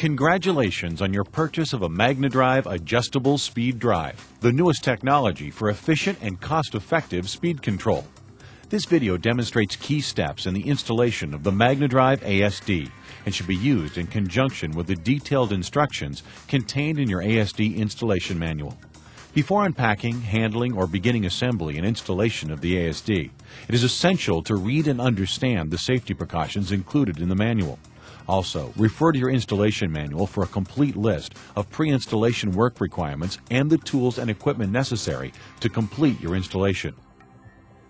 Congratulations on your purchase of a MagnaDrive adjustable speed drive, the newest technology for efficient and cost-effective speed control. This video demonstrates key steps in the installation of the MagnaDrive ASD and should be used in conjunction with the detailed instructions contained in your ASD installation manual. Before unpacking, handling, or beginning assembly and installation of the ASD, it is essential to read and understand the safety precautions included in the manual. Also, refer to your installation manual for a complete list of pre-installation work requirements and the tools and equipment necessary to complete your installation.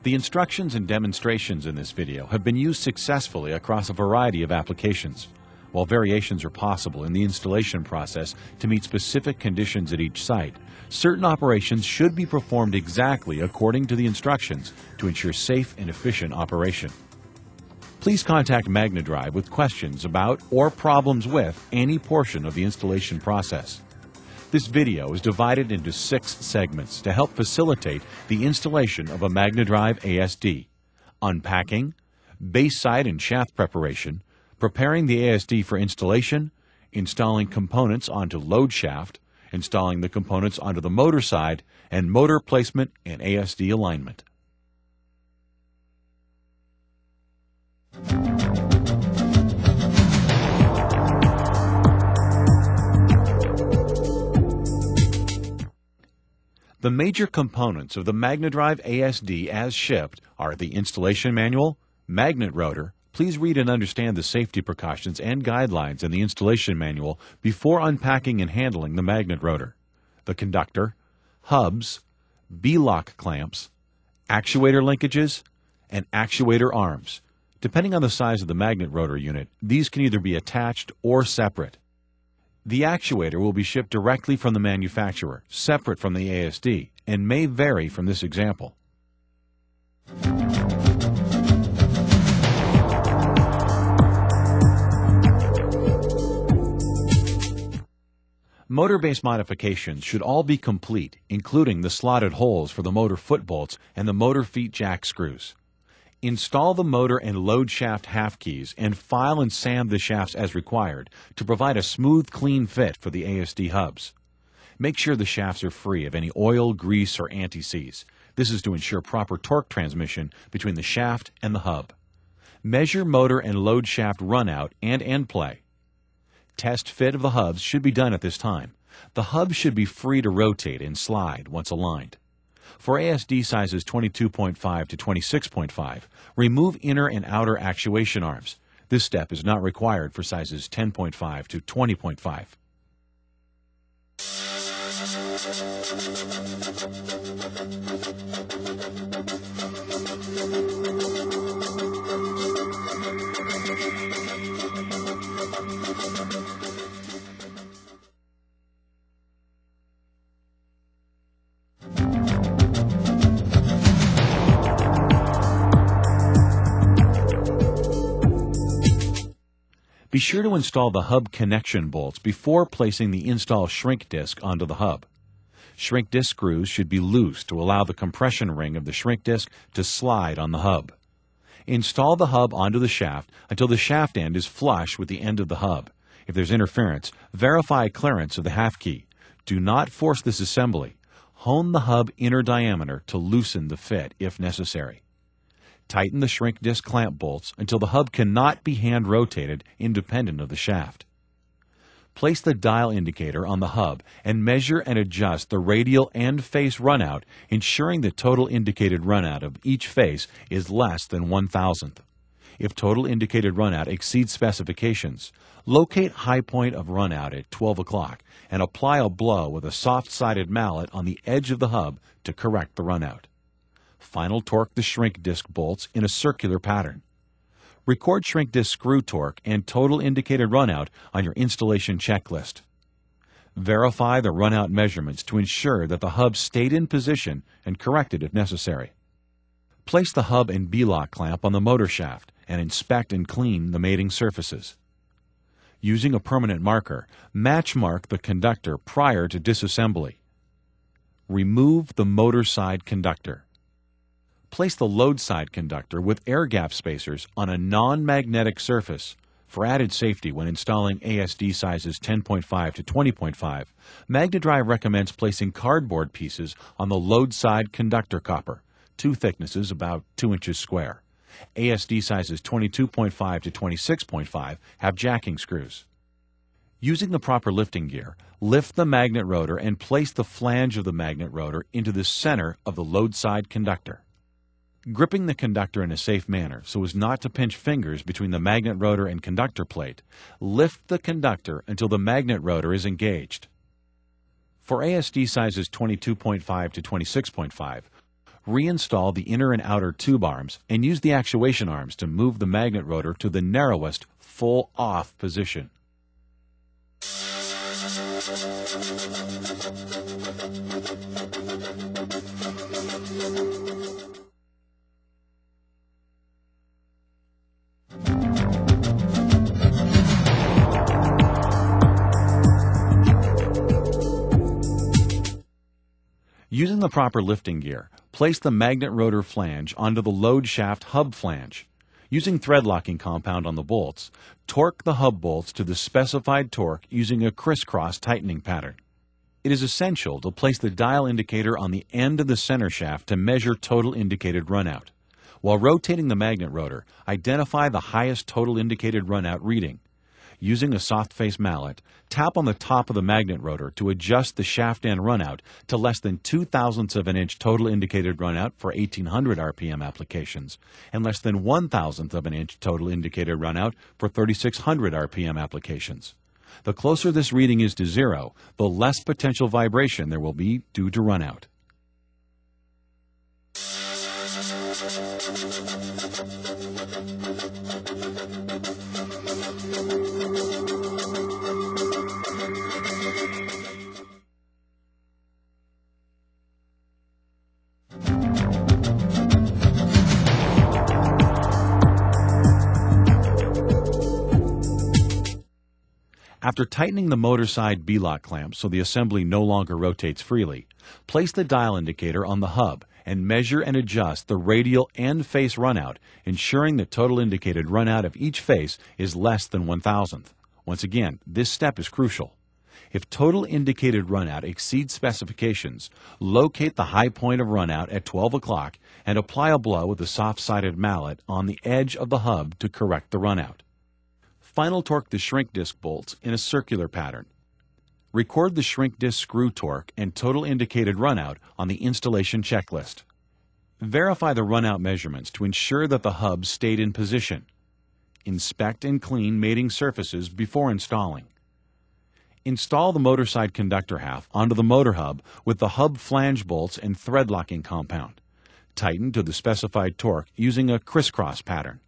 The instructions and demonstrations in this video have been used successfully across a variety of applications. While variations are possible in the installation process to meet specific conditions at each site, certain operations should be performed exactly according to the instructions to ensure safe and efficient operation. Please contact MagnaDrive with questions about or problems with any portion of the installation process. This video is divided into six segments to help facilitate the installation of a MagnaDrive ASD. Unpacking, base side and shaft preparation, preparing the ASD for installation, installing components onto load shaft, installing the components onto the motor side, and motor placement and ASD alignment. The major components of the MagnaDrive ASD as shipped are the installation manual, magnet rotor, please read and understand the safety precautions and guidelines in the installation manual before unpacking and handling the magnet rotor, the conductor, hubs, B-lock clamps, actuator linkages, and actuator arms. Depending on the size of the magnet rotor unit, these can either be attached or separate. The actuator will be shipped directly from the manufacturer, separate from the ASD, and may vary from this example. Motor base modifications should all be complete, including the slotted holes for the motor foot bolts and the motor feet jack screws. Install the motor and load shaft half keys and file and sand the shafts as required to provide a smooth, clean fit for the ASD hubs. Make sure the shafts are free of any oil, grease, or anti-seize. This is to ensure proper torque transmission between the shaft and the hub. Measure motor and load shaft runout and end play. Test fit of the hubs should be done at this time. The hub should be free to rotate and slide once aligned. For ASD sizes 22.5 to 26.5, remove inner and outer actuation arms. This step is not required for sizes 10.5 to 20.5. Be sure to install the hub connection bolts before placing the install shrink disc onto the hub. Shrink disc screws should be loose to allow the compression ring of the shrink disc to slide on the hub. Install the hub onto the shaft until the shaft end is flush with the end of the hub. If there's interference, verify clearance of the half key. Do not force this assembly. Hone the hub inner diameter to loosen the fit if necessary. Tighten the shrink disc clamp bolts until the hub cannot be hand rotated independent of the shaft. Place the dial indicator on the hub and measure and adjust the radial and face runout, ensuring the total indicated runout of each face is less than one thousandth. If total indicated runout exceeds specifications, locate high point of runout at 12 o'clock and apply a blow with a soft-sided mallet on the edge of the hub to correct the runout. Final torque the shrink disc bolts in a circular pattern. Record shrink disc screw torque and total indicated runout on your installation checklist. Verify the runout measurements to ensure that the hub stayed in position and corrected if necessary. Place the hub and B-lock clamp on the motor shaft and inspect and clean the mating surfaces. Using a permanent marker, match mark the conductor prior to disassembly. Remove the motor side conductor. Place the load side conductor with air gap spacers on a non-magnetic surface. For added safety when installing ASD sizes 10.5 to 20.5, MagnaDrive recommends placing cardboard pieces on the load side conductor copper, two thicknesses about 2 inches square. ASD sizes 22.5 to 26.5 have jacking screws. Using the proper lifting gear, lift the magnet rotor and place the flange of the magnet rotor into the center of the load side conductor. Gripping the conductor in a safe manner so as not to pinch fingers between the magnet rotor and conductor plate, lift the conductor until the magnet rotor is engaged. For ASD sizes 22.5 to 26.5, reinstall the inner and outer tube arms and use the actuation arms to move the magnet rotor to the narrowest full off position. Using the proper lifting gear, place the magnet rotor flange onto the load shaft hub flange. Using thread locking compound on the bolts, torque the hub bolts to the specified torque using a crisscross tightening pattern. It is essential to place the dial indicator on the end of the center shaft to measure total indicated runout. While rotating the magnet rotor, identify the highest total indicated runout reading. Using a soft face mallet, tap on the top of the magnet rotor to adjust the shaft end runout to less than 2 thousandths of an inch total indicated runout for 1800 RPM applications, and less than 1 thousandth of an inch total indicated runout for 3600 RPM applications. The closer this reading is to zero, the less potential vibration there will be due to runout. After tightening the motor side B-lock clamp so the assembly no longer rotates freely, place the dial indicator on the hub and measure and adjust the radial and face runout, ensuring the total indicated runout of each face is less than one thousandth. Once again, this step is crucial. If total indicated runout exceeds specifications, locate the high point of runout at 12 o'clock and apply a blow with a soft-sided mallet on the edge of the hub to correct the runout. Final torque the shrink disc bolts in a circular pattern. Record the shrink disc screw torque and total indicated runout on the installation checklist. Verify the runout measurements to ensure that the hub stayed in position. Inspect and clean mating surfaces before installing. Install the motor side conductor half onto the motor hub with the hub flange bolts and thread locking compound. Tighten to the specified torque using a crisscross pattern.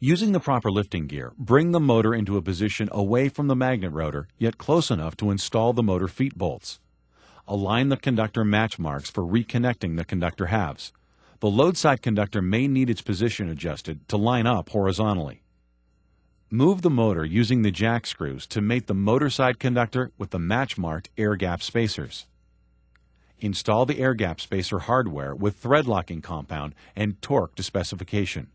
Using the proper lifting gear, bring the motor into a position away from the magnet rotor, yet close enough to install the motor feet bolts. Align the conductor match marks for reconnecting the conductor halves. The load side conductor may need its position adjusted to line up horizontally. Move the motor using the jack screws to mate the motor side conductor with the match marked air gap spacers. Install the air gap spacer hardware with thread locking compound and torque to specification.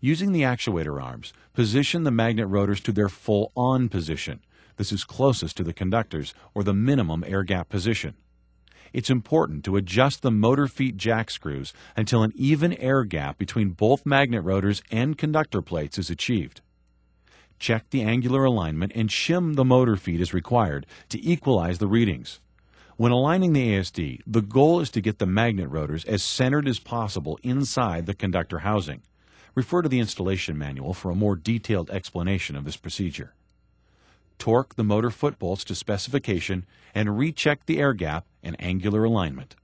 Using the actuator arms, position the magnet rotors to their full on position this is closest to the conductors or the minimum air gap position. It's important to adjust the motor feet jack screws until an even air gap between both magnet rotors and conductor plates is achieved. Check the angular alignment and shim the motor feet as required to equalize the readings. When aligning the ASD, the goal is to get the magnet rotors as centered as possible inside the conductor housing. Refer to the installation manual for a more detailed explanation of this procedure torque the motor foot bolts to specification, and recheck the air gap and angular alignment.